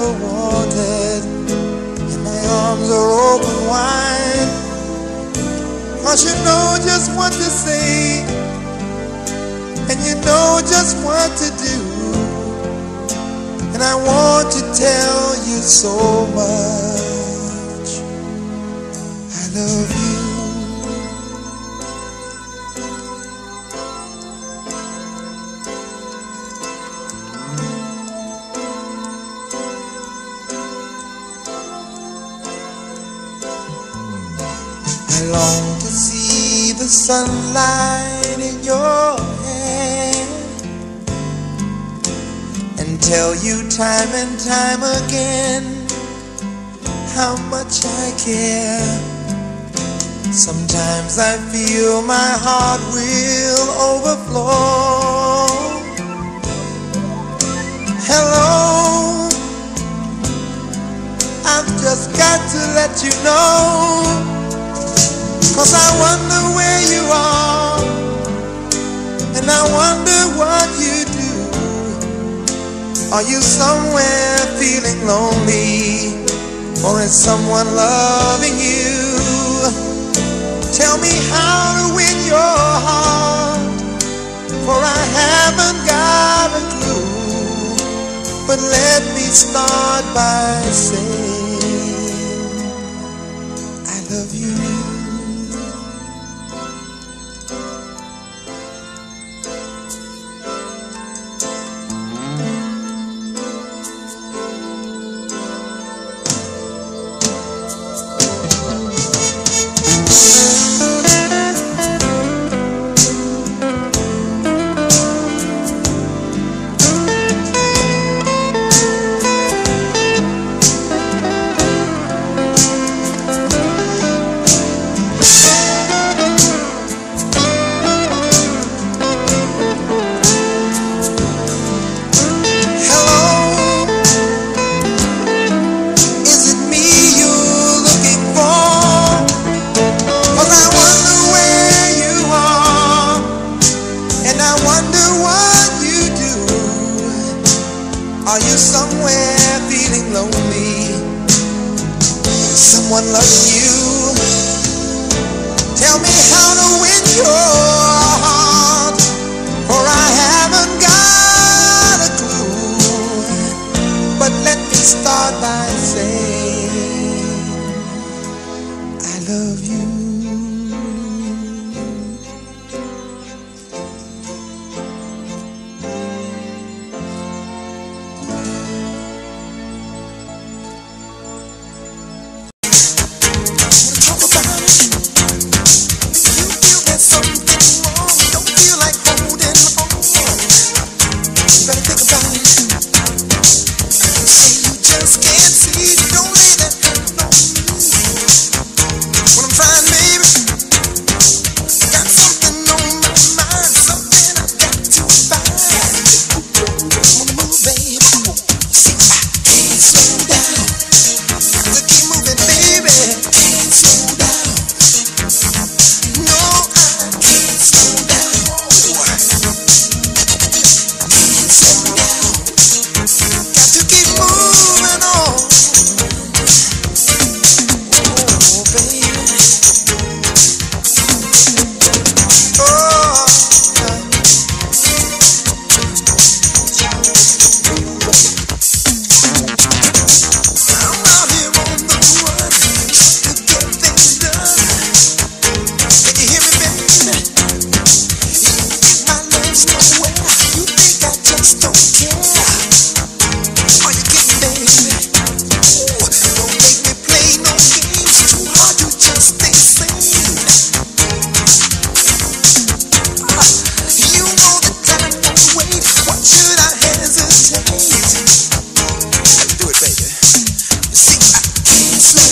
Ever wanted. And my arms are open wide. Cause you know just what to say. And you know just what to do. And I want to tell you so much. I love you. Long to see the sunlight in your hair and tell you time and time again how much I care. Sometimes I feel my heart will overflow. Hello, I've just got to let you know. Cause I wonder where you are, and I wonder what you do. Are you somewhere feeling lonely, or is someone loving you? Tell me how to win your heart, for I haven't got a clue. But let me start by saying, somewhere feeling lonely? Someone loves you. Tell me how to win your heart, for I haven't got a clue. But let me start by Slam.